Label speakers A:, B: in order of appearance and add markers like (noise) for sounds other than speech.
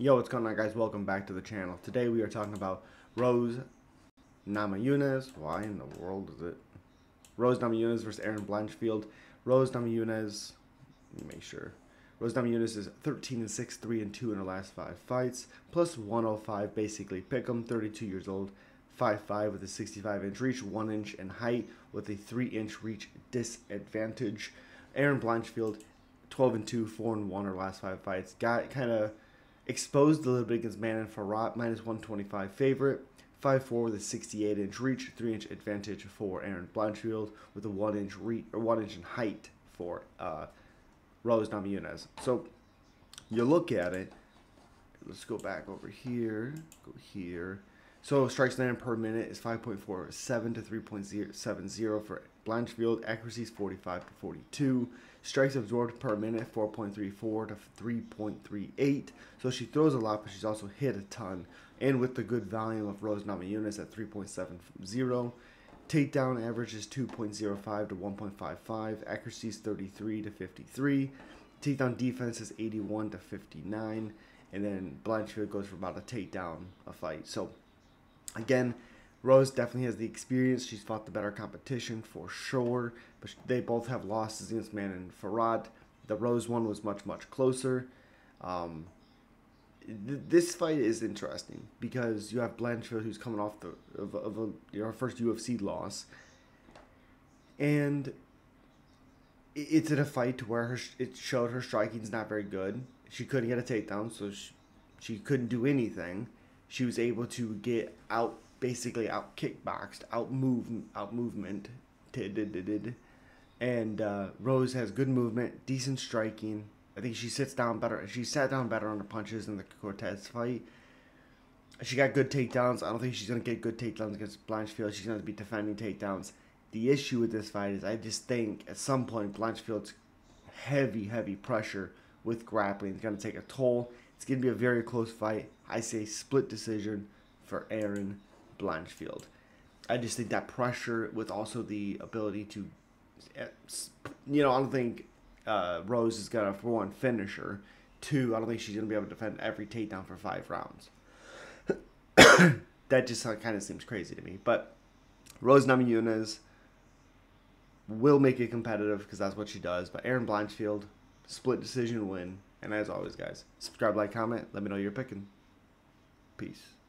A: Yo, what's going on guys? Welcome back to the channel. Today we are talking about Rose Namajunas. Why in the world is it? Rose Namajunas versus Erin Blanchfield. Rose Namajunas, let me make sure. Rose Namajunas is 13 and 6, 3 and 2 in her last five fights, plus 105 basically. Pick'em, 32 years old, 5'5 with a 65 inch reach, 1 inch in height with a 3 inch reach disadvantage. Erin Blanchfield, 12 and 2, 4 and 1 her last five fights. Got kind of Exposed a little bit against Manon Fiorot, minus 125 favorite. 5'4 with a 68 inch reach, 3 inch advantage for Erin Blanchfield with a 1 inch reach or 1 inch in height for uh, Rose Namajunas. So you look at it. Let's go back over here. Go here. So strikes landed per minute is 5.47 to 3.70 for Blanchfield. Accuracy is 45 to 42. Strikes absorbed per minute 4.34 to 3.38. So she throws a lot, but she's also hit a ton. And with the good volume of Rose Namajunas at 3.70. Takedown average is 2.05 to 1.55. Accuracy is 33 to 53. Takedown defense is 81 to 59. And then Blanchfield goes for about a takedown a fight. So Again, Rose definitely has the experience. She's fought the better competition for sure, but they both have losses against Manon Fiorot. The Rose one was much much closer. Um, th- this fight is interesting because you have Blanchfield who's coming off the of, of a, you know, her first UFC loss, and it's in a fight where her, it showed her striking's not very good. She couldn't get a takedown, so she, she couldn't do anything she was able to get out basically out kickboxed, out move, out movement, and uh, Rose has good movement, decent striking. I think she sits down better. She sat down better on the punches in the Cortez fight. She got good takedowns. I don't think she's gonna get good takedowns against Blanchfield. She's gonna be defending takedowns. The issue with this fight is I just think at some point Blanchfield's heavy, heavy pressure with grappling is gonna take a toll. It's going to be a very close fight. I say split decision for Erin Blanchfield. I just think that pressure with also the ability to, eh, you know, I don't think uh, Rose is going to, for one, finish her. Two, I don't think she's going to be able to defend every takedown for five rounds. (coughs) that just kind of seems crazy to me. But Rose Namajunas will make it competitive because that's what she does. But Erin Blanchfield, split decision win. And as always, guys, subscribe, like, comment. Let me know you're picking. Peace.